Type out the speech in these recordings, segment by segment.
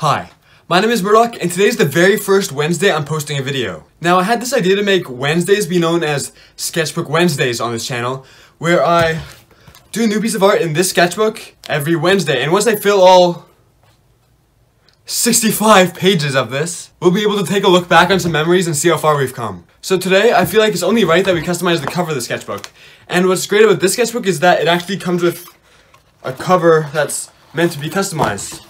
Hi, my name is Murdoch, and today's the very first Wednesday I'm posting a video. Now, I had this idea to make Wednesdays be known as Sketchbook Wednesdays on this channel, where I do a new piece of art in this sketchbook every Wednesday, and once I fill all 65 pages of this, we'll be able to take a look back on some memories and see how far we've come. So today, I feel like it's only right that we customize the cover of the sketchbook. And what's great about this sketchbook is that it actually comes with a cover that's meant to be customized.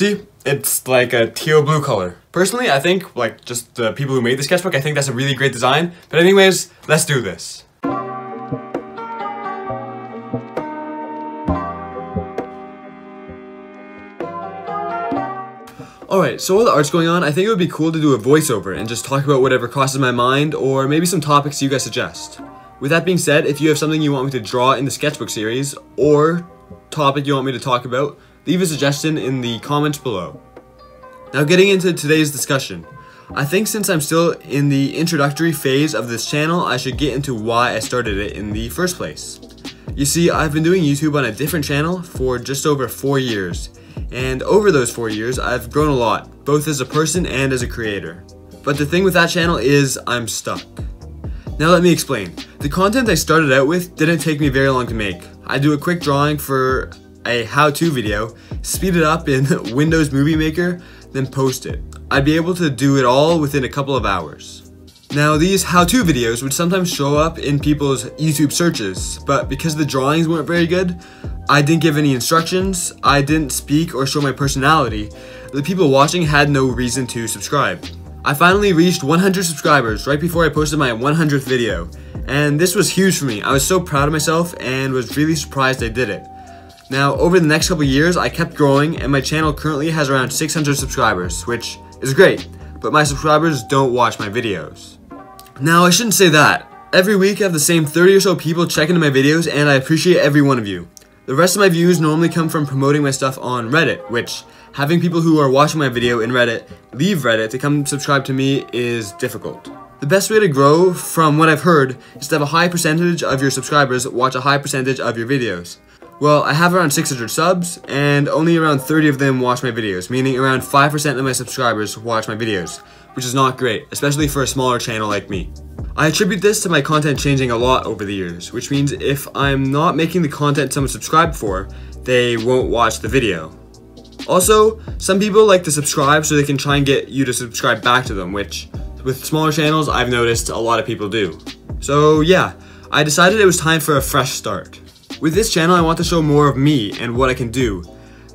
See, it's like a teal blue color. Personally, I think, like, just the people who made the sketchbook, I think that's a really great design. But anyways, let's do this. Alright, so while the art's going on, I think it would be cool to do a voiceover and just talk about whatever crosses my mind, or maybe some topics you guys suggest. With that being said, if you have something you want me to draw in the sketchbook series, or topic you want me to talk about, leave a suggestion in the comments below. Now getting into today's discussion. I think since I'm still in the introductory phase of this channel, I should get into why I started it in the first place. You see, I've been doing YouTube on a different channel for just over 4 years, and over those 4 years, I've grown a lot, both as a person and as a creator. But the thing with that channel is, I'm stuck. Now let me explain. The content I started out with didn't take me very long to make. I do a quick drawing for a how-to video, speed it up in Windows Movie Maker, then post it. I'd be able to do it all within a couple of hours. Now these how-to videos would sometimes show up in people's YouTube searches, but because the drawings weren't very good, I didn't give any instructions, I didn't speak or show my personality, the people watching had no reason to subscribe. I finally reached 100 subscribers right before I posted my 100th video, and this was huge for me. I was so proud of myself and was really surprised I did it. Now, over the next couple years, I kept growing and my channel currently has around 600 subscribers, which is great, but my subscribers don't watch my videos. Now, I shouldn't say that. Every week I have the same 30 or so people checking my videos and I appreciate every one of you. The rest of my views normally come from promoting my stuff on Reddit, which having people who are watching my video in Reddit leave Reddit to come subscribe to me is difficult. The best way to grow, from what I've heard, is to have a high percentage of your subscribers watch a high percentage of your videos. Well, I have around 600 subs, and only around 30 of them watch my videos, meaning around 5% of my subscribers watch my videos, which is not great, especially for a smaller channel like me. I attribute this to my content changing a lot over the years, which means if I'm not making the content someone subscribed for, they won't watch the video. Also, some people like to subscribe so they can try and get you to subscribe back to them, which with smaller channels I've noticed a lot of people do. So yeah, I decided it was time for a fresh start. With this channel, I want to show more of me and what I can do.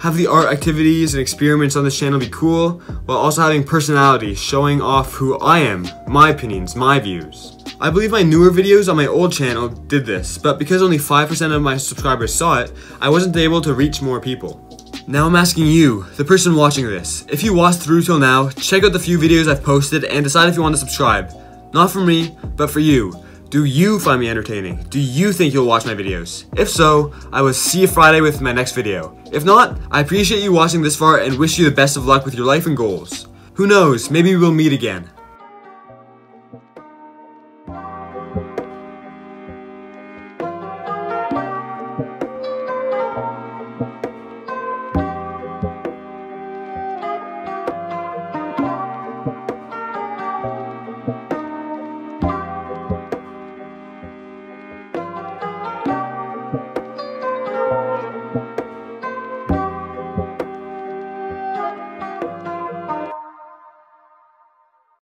Have the art activities and experiments on this channel be cool, while also having personality, showing off who I am, my opinions, my views. I believe my newer videos on my old channel did this, but because only 5% of my subscribers saw it, I wasn't able to reach more people. Now I'm asking you, the person watching this, if you watched through till now, check out the few videos I've posted and decide if you want to subscribe. Not for me, but for you. Do you find me entertaining? Do you think you'll watch my videos? If so, I will see you Friday with my next video. If not, I appreciate you watching this far and wish you the best of luck with your life and goals. Who knows, maybe we'll meet again.